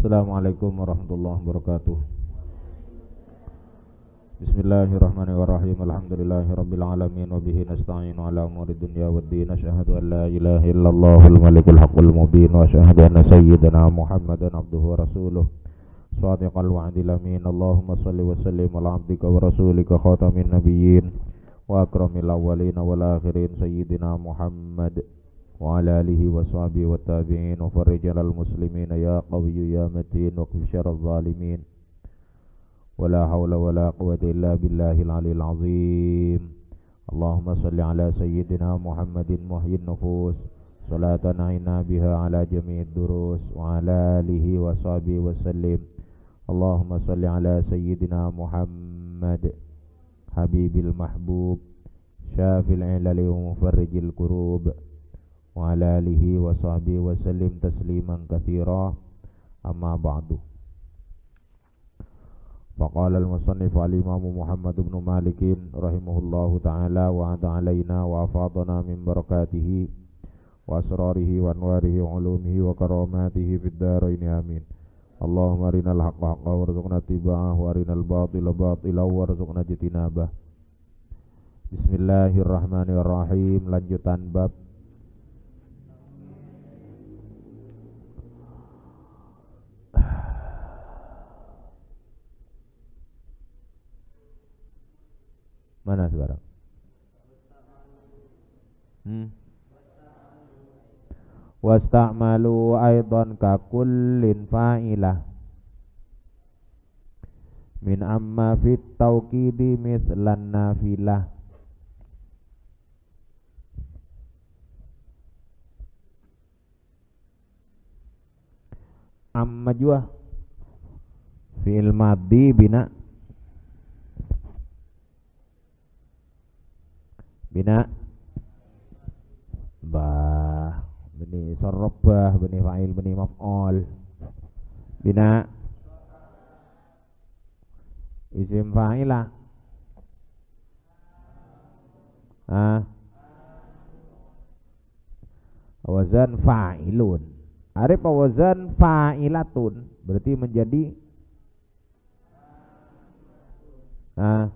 Assalamualaikum warahmatullahi wabarakatuh. Bismillahirrahmanirrahim. Alhamdulillahi rabbil alamin Wabihi nasta'inu ala umuri dunya wa din. Asyahadu an la ilaha illallahul malikul haqqul mubin. Wa asyahadu anna sayyidina muhammadan abduhu wa rasuluh. Sadiqal wa'adil amin. Allahumma salli wa sallim ala abdika wa rasulika khatamin nabiyyin Wa akramil awwalina wal akhirin Sayyidina Muhammad وعلى آله وصحبه والتابعين وفرج على المسلمين يا قوي يا متين وكف شر الظالمين. ولا حول ولا قوة إلا بالله العلي العظيم. اللهم صل على سيدنا محمد محيي النفوس. صلاة نعينا بها على جميع الدروس وعلى آله وصحبه وسلم. اللهم صل على سيدنا محمد حبيب المحبوب. شافي العلل ومفرج الكروب وعلى آله وصحبه وسلم تسليما كثيرا أما بعد فقال المصنف الإمام محمد بن مالك رحمه الله تعالى وعد علينا وأفاضنا من بركاته وأسراره وأنواره وعلومه وكراماته في الدارين آمين اللهم أرنا الحق حقا وارزقنا اتباعه وأرنا الباطل باطلا وارزقنا اجتنابه بسم الله الرحمن الرحيم lanjutan bab Mana sekarang? Hmm. Wasta'malu aidan ka kullin fa'ilah min amma fit tauqidi mithlan nafilah amma jua fi'il madhi bina bina. Bah bini sorobah bini fa'il bini maf'ul. Bina. Isim fa'ilah ah wazan fa'ilun. Arif wazan fa'ilatun. Berarti menjadi. Ah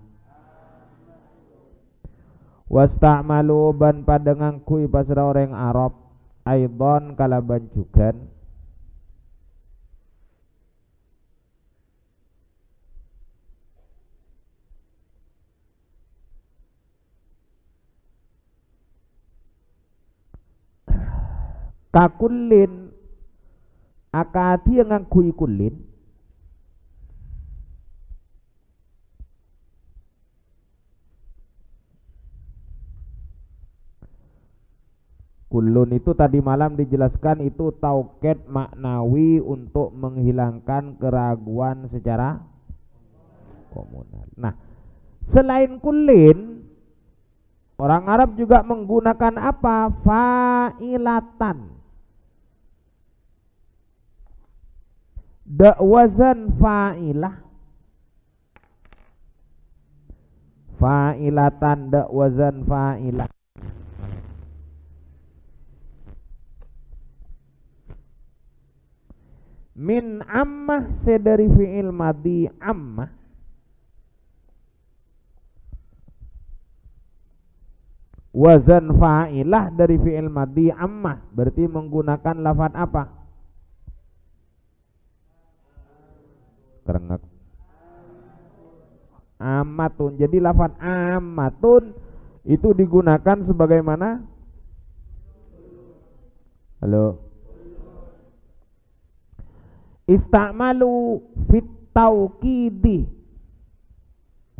wasta'malu ban padengang kui pasra orang Arab. Aidon kalaban jugan. Kakullin. Akati yang kui kullin Kulun itu tadi malam dijelaskan itu tauket maknawi untuk menghilangkan keraguan secara komunal. Nah, selain kulin, orang Arab juga menggunakan apa? Fa'ilatan. Dakwazan fa'ilah. Fa'ilatan dakwazan fa'ilah. Min ammah sedari fi'il madi ammah. Wazan fa'ilah dari fi'il madi ammah berarti menggunakan lafad apa? Kerengek amatun jadi lafad amatun itu digunakan sebagaimana? Halo Istamalu fit tauqidi.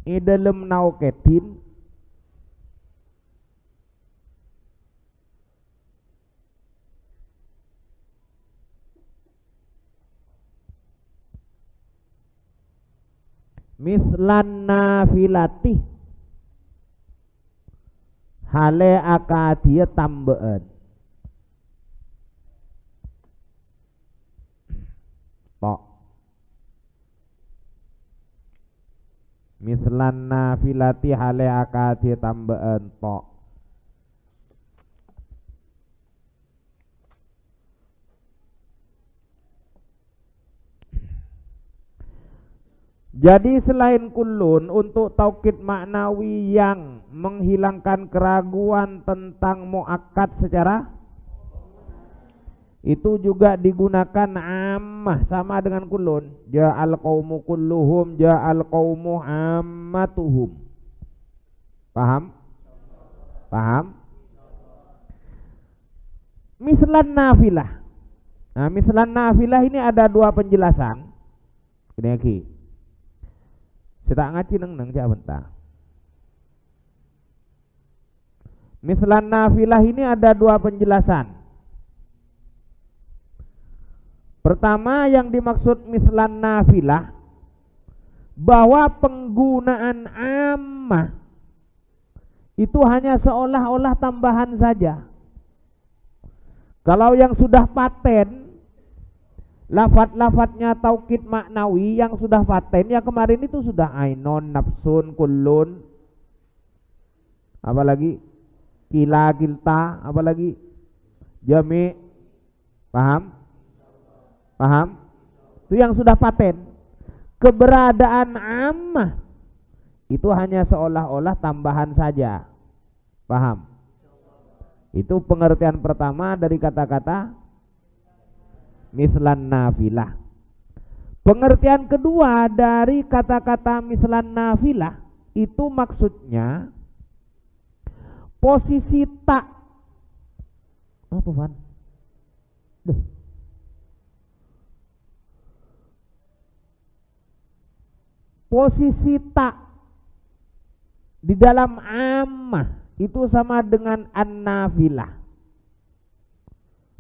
I dalam nauketin mislan nafilati hale akadia tambahan lan nafilati hale akadi tambe entok Jadi selain kulun untuk taukid maknawi yang menghilangkan keraguan tentang muakat secara itu juga digunakan ammah sama dengan kulun. Ja'al qaumu kulluhum ja'al qaumu ammatuhum. Paham? Paham? Mislan nafilah. Nah, mislan nafilah ini ada dua penjelasan. Ini lagi. Tak ngaji neng neng jawab bentar. Mislan nafilah ini ada dua penjelasan. Pertama yang dimaksud mislan nafilah bahwa penggunaan ammah itu hanya seolah-olah tambahan saja. Kalau yang sudah paten lafat-lafatnya taukid maknawi yang sudah paten ya kemarin itu sudah ainon nafsun kulun apalagi kila kilta apalagi jami paham paham itu yang sudah paten keberadaan ammah itu hanya seolah-olah tambahan saja paham itu pengertian pertama dari kata-kata mislan nafilah. Pengertian kedua dari kata-kata mislan nafilah itu maksudnya posisi tak apa Van? Duh. Posisi tak di dalam ammah itu sama dengan an-nafilah.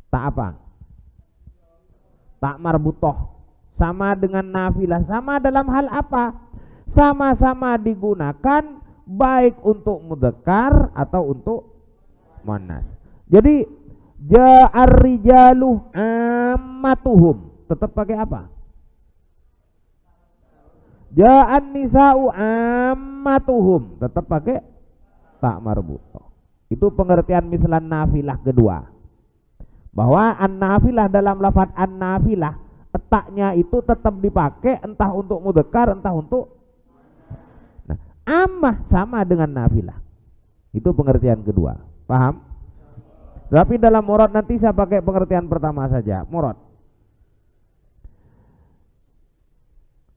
Tak apa? tak marbutoh. Sama dengan nafilah. Sama dalam hal apa? Sama-sama digunakan baik untuk mudekar atau untuk manas jadi ja'ar rijalu ammatuhum. Tetap pakai apa ja'an nisa'u ammatuhum. Tetap pakai tak marbutoh itu pengertian mislan nafilah kedua. Bahwa an-nafilah dalam lafaz an-nafilah etaknya itu tetap dipakai entah untuk mudekar entah untuk nah, amah sama dengan nafilah. Itu pengertian kedua. Paham? Tapi dalam murad nanti saya pakai pengertian pertama saja murad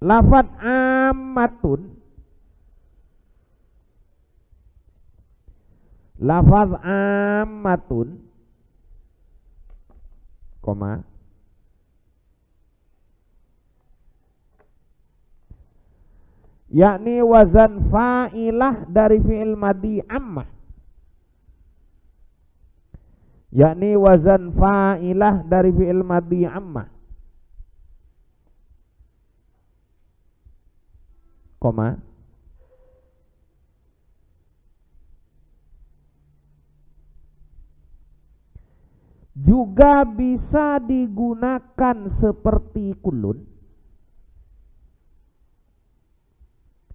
lafaz amatun lafaz amatun koma. Yakni wazan fa'ilah dari fi'il madi amma yakni wazan fa'ilah dari fi'il madi amma koma. Juga bisa digunakan seperti kulun.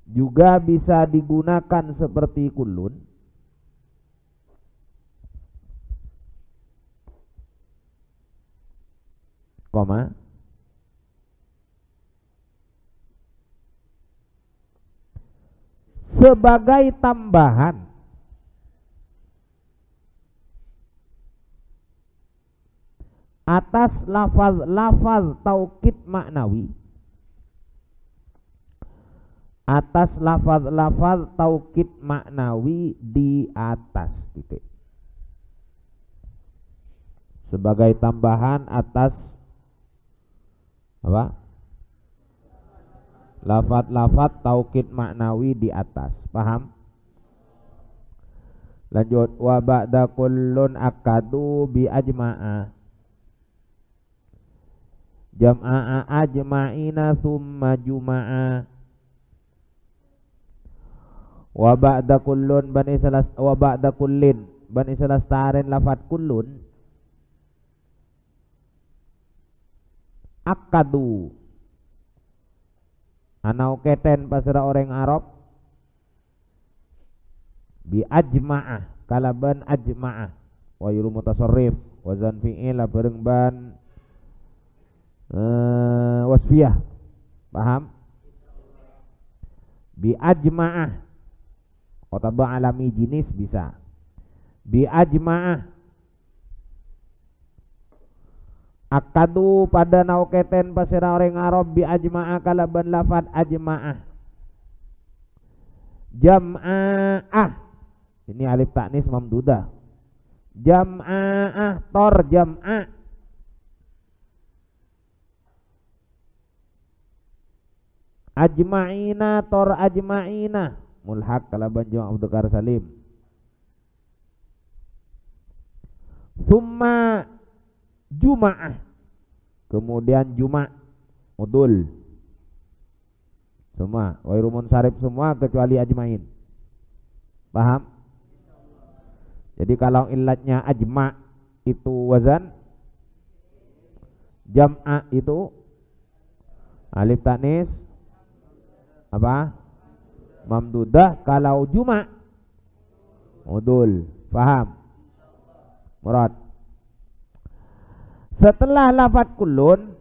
Juga bisa digunakan seperti kulun. Koma sebagai tambahan. Atas lafaz-lafaz taukid maknawi. Atas lafaz-lafaz taukid maknawi di atas titik. Sebagai tambahan atas apa lafaz-lafaz taukid maknawi di atas. Paham? Lanjut. Wa ba'da kullun akadu bi ajma'a. Jam'a ajma'ina summa juma'a. Wa ba'da kullun bani salas wa ba'da kullin bani salastaren lafat kullun. Akadu anau keten pasra orang Arab. Bi ajma'ah kalaban ajma'ah. Wa yuru mutasarrif wazan fi'il bareng ban uh, wasfiyah. Paham? Bi ajma'ah. Kota alami jenis bisa. Bi ajma'ah akadu pada nauketen pasira orang Arab bi ajma'ah kalaban lafad ajma'ah. Jam'a'ah. Ini alif taknis mamdudah. Jam'a'ah. Tor jam'a' ajma'ina tor ajma'ina. Mulhak kalaban jama' abdukar salim. Summa juma'ah. Kemudian juma' udul. Semua. Wairumun sarif semua kecuali ajmain. Paham? Jadi kalau ilatnya ajma itu wazan jam'a itu alif tanis apa? Mamdudah kalau juma udul. Paham? Murad setelah lafat kulun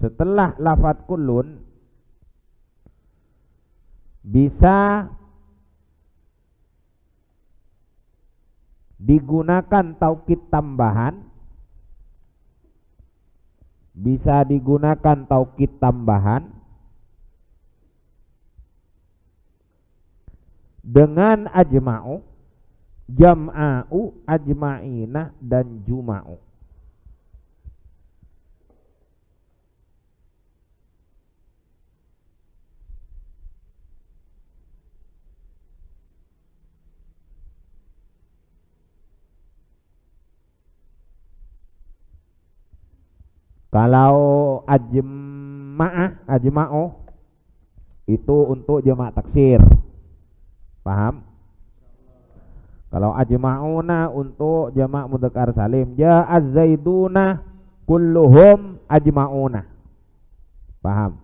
setelah lafat kulun bisa digunakan taukid tambahan bisa digunakan taukid tambahan dengan ajma'u jam'a'u ajma'ina dan juma'u Kalau ajma'ah, ajma'u itu untuk jemaah taksir. Paham? Kalau ajma'una untuk jamak mudzakkar salim, ja'az zaiduna kulluhum ajma'una. Paham?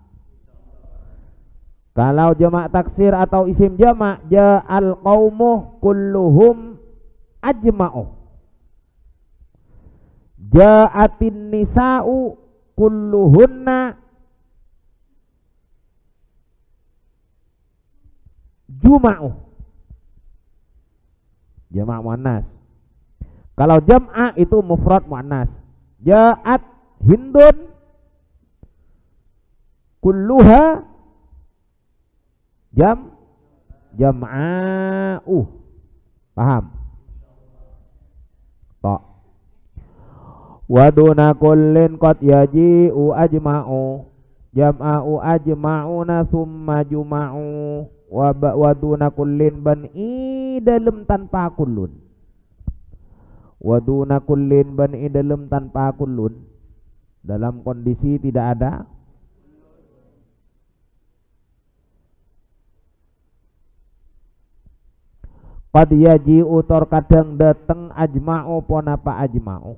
Kalau jamak taksir atau isim jamak, ja'al qaumu kulluhum ajma'u. Ja'atin nisa'u kulluhunna juma'u jamak muannas. Kalau jam'a itu mufrad muannas. Ja'at Hindun kulluha jam jam'a'u. Paham? Tok. Waduna kullin qad yaji'u ajma'u. Jam'a'u ajma'una summa juma'u waduna kullin i dalam tanpa kullun. Waduna kullin i dalam tanpa kullun. Dalam kondisi tidak ada. Qad yaji'u tor kadang dateng ajma'u pon apa ajma'u?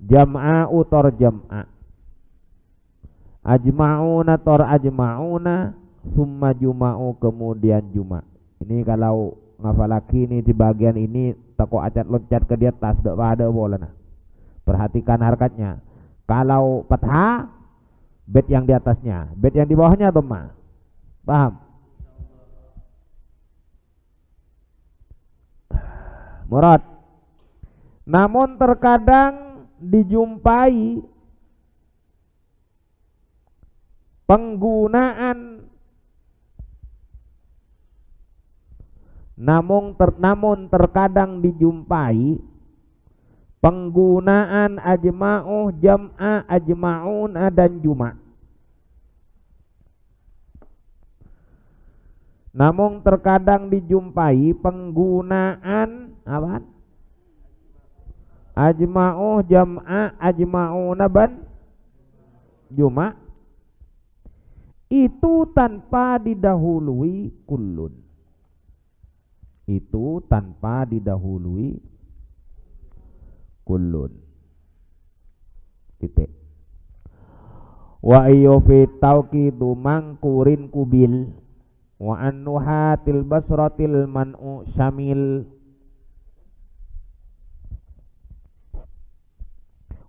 Jam'a'u tor jam'a Ajma'una tor ajma'una summa juma'u kemudian juma. Ini kalau ngafal lagi ini di bagian ini toko acat loncat ke di atas tidak ada bola nah perhatikan harkatnya. Kalau patah bed yang di atasnya. Bed yang di bawahnya dhamma paham? Murad. Namun terkadang dijumpai penggunaan. Namun ter, namun terkadang dijumpai penggunaan ajma'u jam'a ajma'una dan juma' namun terkadang dijumpai penggunaan apa ajma'u jam'a ajma'una ban juma' itu tanpa didahului kullun. Itu tanpa didahului kullun. Titik. Wa ayyu fi tauqidu mangkurin kubil wa annuhatil basratil man'u syamil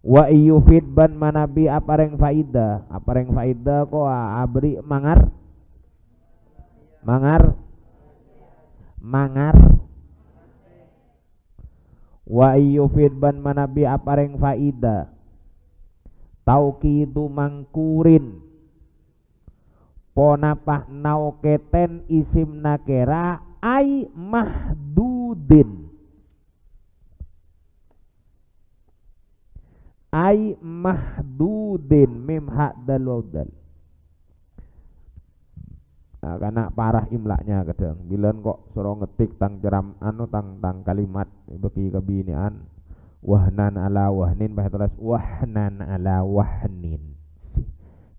wa yufid ban manabi apareng faida. Apareng faida ko abri mangar. Mangar. Mangar. Wa yufid ban manabi apareng faida. Tauqidu mangkurin. Ponapah nauketen isim nakera ai mahdudin ai mahdudin mim hak dal waw dal nah, karena parah imlaknya kadang bilang kok suruh ngetik tang ceram anu tang tang kalimat bagi kebinian wahnan ala wahnin bah tulis wahnan ala wahnin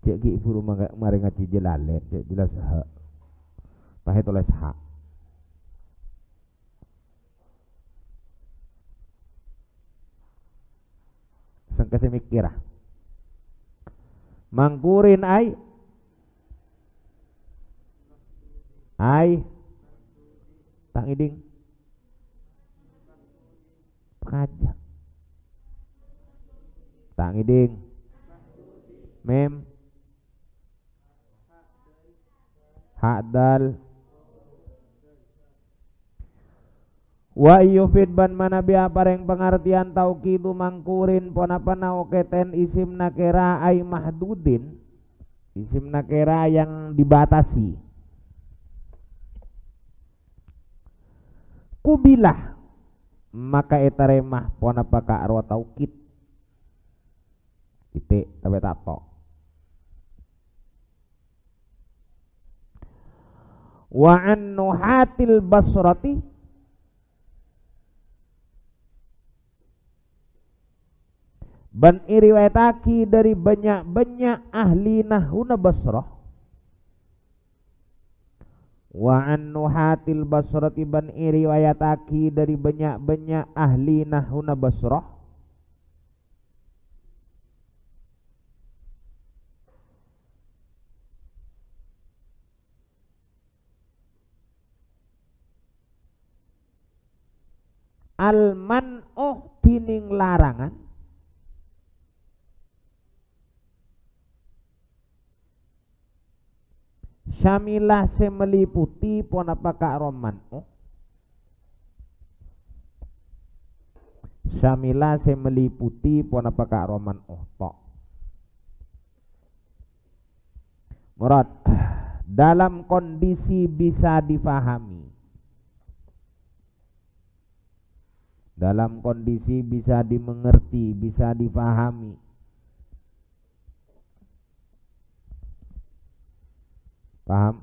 cek ibu rumah mari ngaji cek jelas hak bah tulis hak sengkese mikir mangkurin ai. Ai. Tak iding. Pajak tak iding. Mem. Hak dal Wa yufid ban mana biya pareng pengertian tauqidu mangkurin ponapa naoketen isim nakera ay mahdudin isim nakera yang dibatasi. Kubilah maka etaremah ponapa ka arwa taukid. Titik tapi tato wa an nuhatil basrati ban iriwayataki dari banyak-banyak ahli nahuna basrah. Wa an nuhatil basrati ban iriwayataki dari banyak-banyak ahli nahuna basrah. Al man'uh tining larangan Syamilah se meliputi pon apakah roman oh. Syamilah se meliputi pon apakah roman oh tok. Murad dalam kondisi bisa difahami dalam kondisi bisa dimengerti, bisa difahami Paham?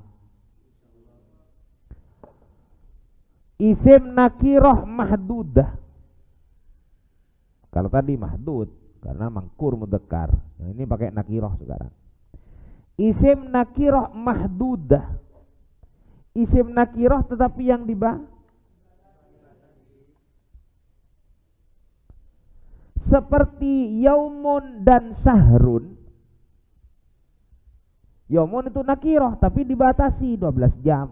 Isim nakiroh mahdudah. Kalau tadi mahdud karena mangkur mudekar. Nah, ini pakai nakiroh sekarang. Isim nakiroh mahdudah. Isim nakiroh tetapi yang dibah seperti yaumun dan sahrun Yomun itu nakiroh tapi dibatasi 12 jam.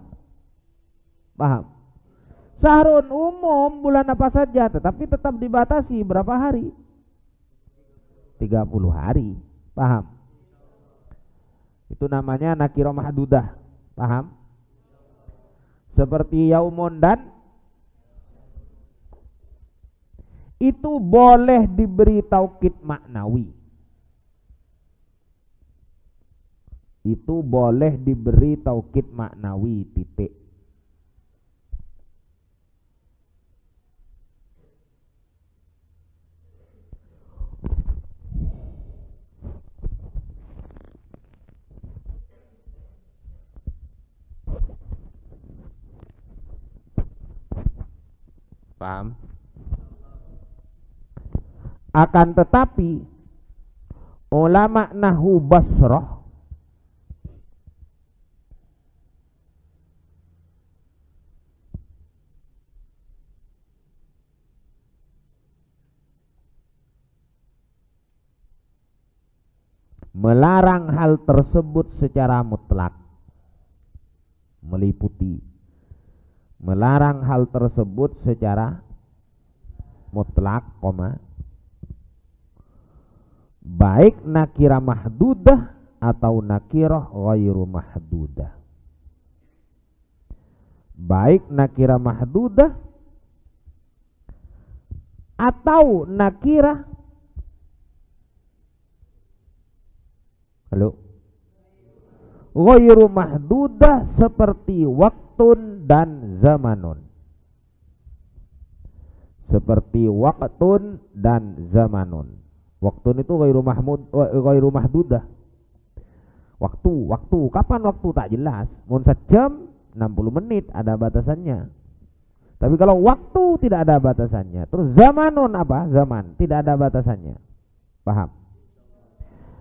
Paham? Sahrun umum bulan apa saja tetapi tetap dibatasi berapa hari? 30 hari. Paham? Itu namanya nakiroh mahdudah. Paham? Seperti yaumun dan itu boleh diberi taukid maknawi. Itu boleh diberi taukid maknawi titik Paham? Akan tetapi ulama nahu basroh melarang hal tersebut secara mutlak. Meliputi melarang hal tersebut secara mutlak koma baik nakira mahdudah atau nakirah ghairu mahdudah. Baik nakira mahdudah atau nakira halo? Ghairu mahdudah seperti waktun dan zamanun. Seperti waktun dan zamanun. Waktun itu ghairu mahmud ghairu mahdudah. Waktu waktu. Kapan waktu? Tak jelas. Mun sejam 60 menit ada batasannya. Tapi kalau waktu tidak ada batasannya. Terus zamanun apa? Zaman. Tidak ada batasannya. Paham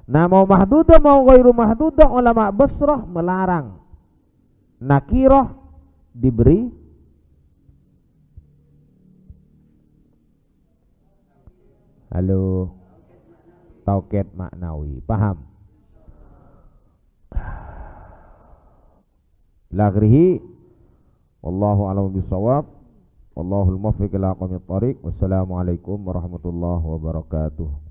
Nah mau mahdudah mau ghairu mahdudah ulama Basrah melarang. Nakirah diberi Halo. Tauket maknawi Paham? Lagrihi Wallahu a'lam bisawab Wallahul muwaffiq ila aqwamit thariq Wassalamualaikum warahmatullahi wabarakatuh